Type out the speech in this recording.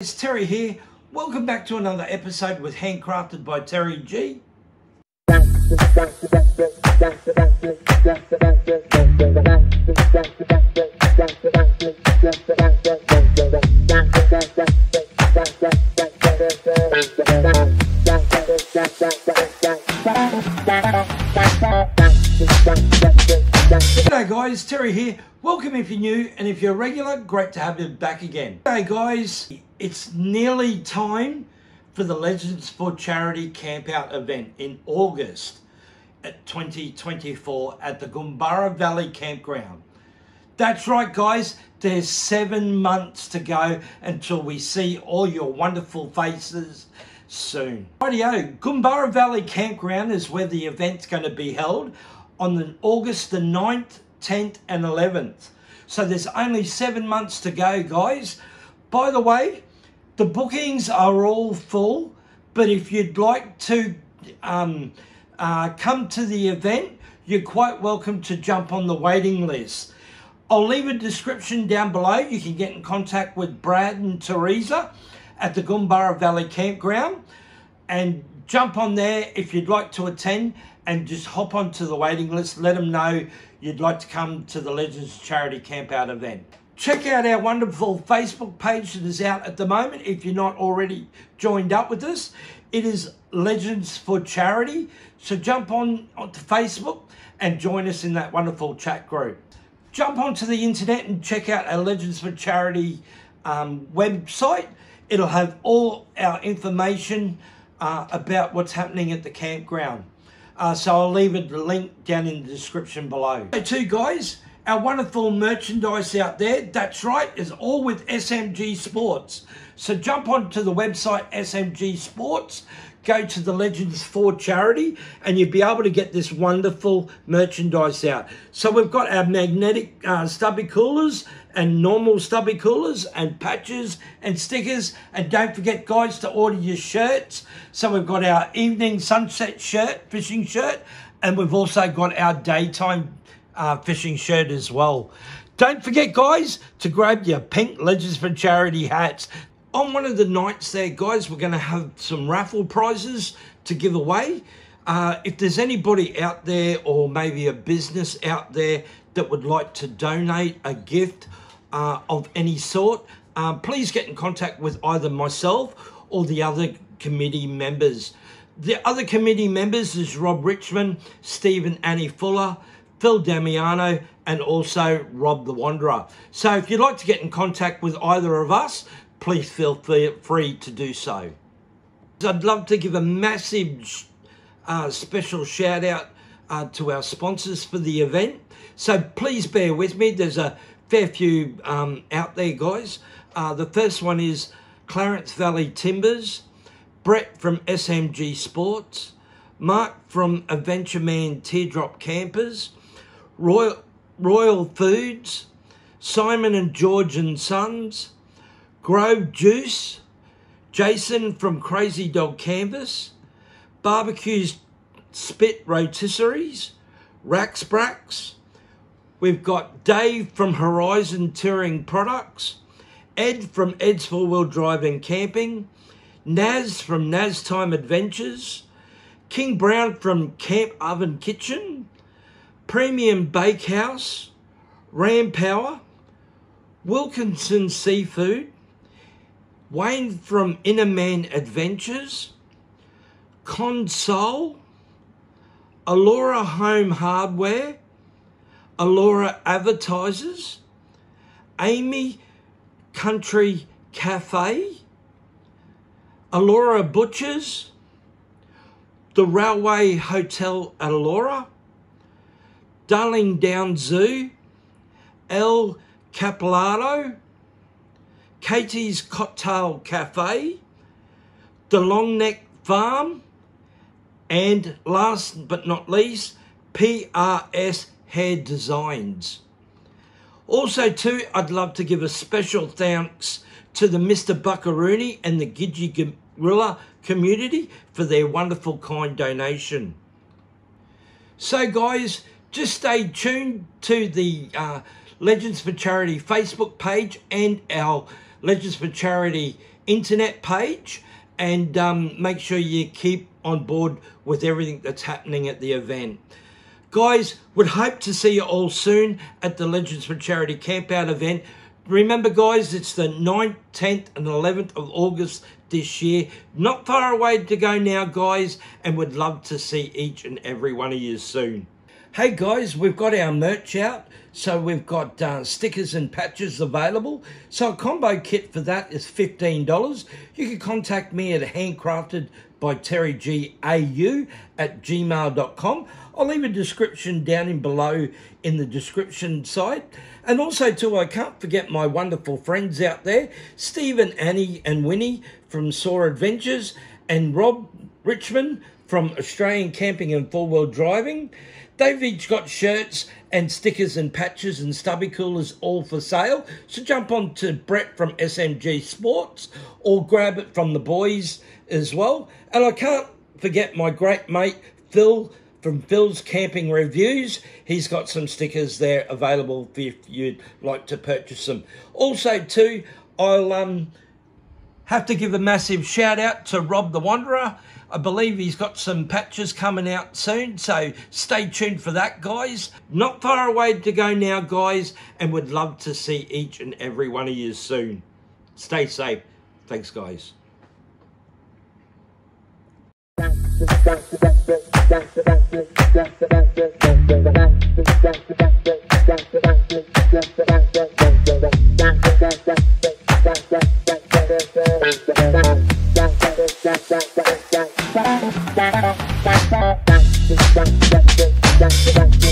It's Terry here. Welcome back to another episode with Handcrafted by Terry G. G'day guys, Terry here. Welcome if you're new and if you're regular, great to have you back again. Hey guys, it's nearly time for the Legends for Charity Campout event in August at 2024 at the Goomburra Valley Campground. That's right guys, there's seven months to go until we see all your wonderful faces soon. Rightio, Goomburra Valley Campground is where the event's going to be held on the August the 9th, 10th and 11th. So there's only seven months to go, guys. By the way, the bookings are all full, but if you'd like to um, uh, come to the event, you're quite welcome to jump on the waiting list. I'll leave a description down below. You can get in contact with Brad and Teresa at the Goomburra Valley Campground and jump on there if you'd like to attend and just hop onto the waiting list. Let them know you'd like to come to the Legends Charity Campout event. Check out our wonderful Facebook page that is out at the moment if you're not already joined up with us. It is Legends for Charity. So jump on onto Facebook and join us in that wonderful chat group. Jump onto the internet and check out our Legends for Charity um, website. It'll have all our information uh, about what's happening at the campground. Uh, so I'll leave a link down in the description below. So too guys, our wonderful merchandise out there, that's right, is all with SMG Sports. So jump onto the website SMG Sports, go to the Legends for Charity, and you'll be able to get this wonderful merchandise out. So we've got our magnetic uh, stubby coolers and normal stubby coolers and patches and stickers. And don't forget, guys, to order your shirts. So we've got our evening sunset shirt, fishing shirt, and we've also got our daytime uh, fishing shirt as well. Don't forget, guys, to grab your pink Legends for Charity hats. On one of the nights there, guys, we're going to have some raffle prizes to give away. Uh, if there's anybody out there or maybe a business out there that would like to donate a gift uh, of any sort, uh, please get in contact with either myself or the other committee members. The other committee members is Rob Richmond, Stephen Annie Fuller, Phil Damiano, and also Rob the Wanderer. So if you'd like to get in contact with either of us, please feel free to do so. I'd love to give a massive uh, special shout out uh, to our sponsors for the event. So please bear with me. There's a fair few um, out there, guys. Uh, the first one is Clarence Valley Timbers, Brett from SMG Sports, Mark from Adventure Man Teardrop Campers, Royal, Royal Foods, Simon and George and Sons, Grove Juice, Jason from Crazy Dog Canvas, Barbecues Spit Rotisseries, Rax Brax, We've got Dave from Horizon Touring Products, Ed from Ed's Four Wheel Drive and Camping, Naz from Naz Time Adventures, King Brown from Camp Oven Kitchen, Premium Bakehouse, Ram Power, Wilkinson Seafood, Wayne from Inner Man Adventures, Console, Allora Home Hardware, Allora Advertisers, Amy Country Cafe, Allora Butchers, the Railway Hotel at Allora, Darling Down Zoo, El Capilado, Katie's Cocktail Cafe, the Long Neck Farm, and last but not least, PRS hair designs. Also, too, I'd love to give a special thanks to the Mr. Buckaroony and the Gidgee Gorilla community for their wonderful kind donation. So, guys, just stay tuned to the uh, Legends for Charity Facebook page and our Legends for Charity internet page and um, make sure you keep on board with everything that's happening at the event. Guys, would hope to see you all soon at the Legends for Charity Campout event. Remember, guys, it's the 9th, 10th, and 11th of August this year. Not far away to go now, guys, and would love to see each and every one of you soon. Hey guys, we've got our merch out. So we've got uh, stickers and patches available. So a combo kit for that is $15. You can contact me at handcrafted by Terry G at gmail.com. I'll leave a description down in below in the description side. And also too, I can't forget my wonderful friends out there, Stephen, Annie and Winnie from Soar Adventures and Rob Richmond from Australian Camping and Four Wheel Driving. They've each got shirts and stickers and patches and stubby coolers all for sale. So jump on to Brett from SMG Sports or grab it from the boys as well. And I can't forget my great mate Phil from Phil's Camping Reviews. He's got some stickers there available if you'd like to purchase them. Also, too, I'll um, have to give a massive shout out to Rob the Wanderer. I believe he's got some patches coming out soon, so stay tuned for that, guys. Not far away to go now, guys, and would love to see each and every one of you soon. Stay safe. Thanks, guys. Thank you.